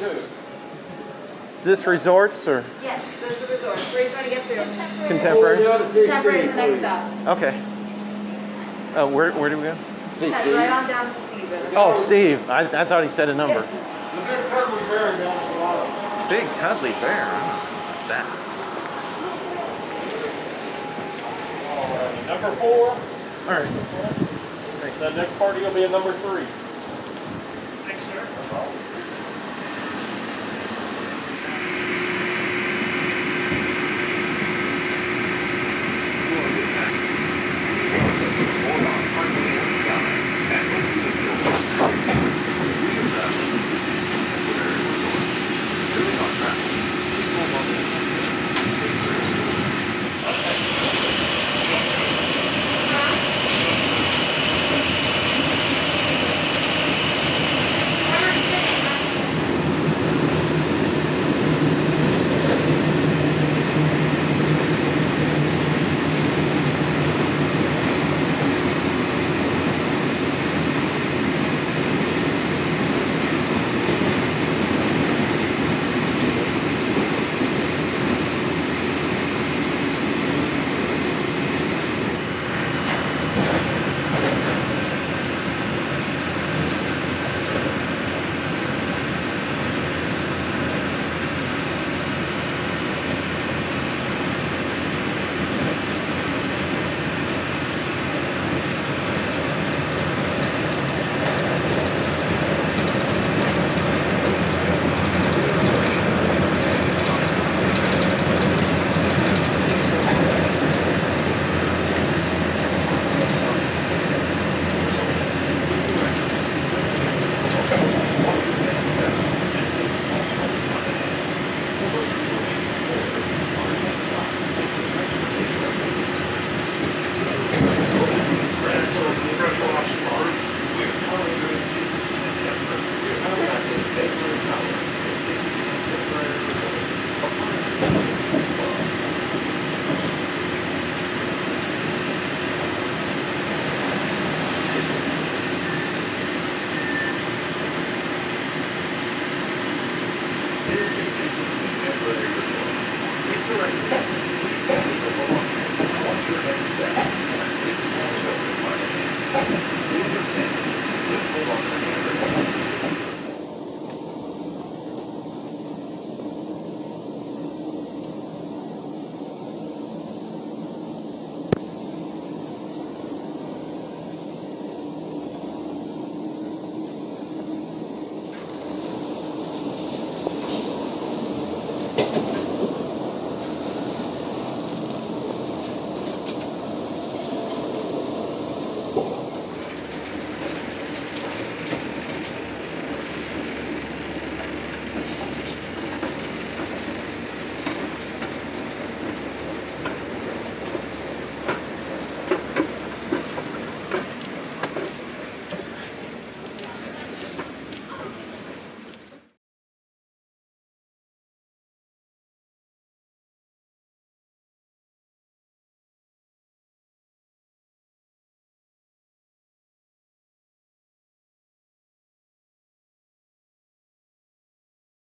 Is this resorts or? Yes, those the resorts. Where he's going to get to? Contemporary. Oh, Contemporary is the next stop. Okay. Oh, where, where do we go? Steve. Right on down to Steve. Oh, Steve. I, I thought he said a number. Big cuddly bear. That. Alrighty, number four. Alright. The next party will be at number three. Thanks, sir. No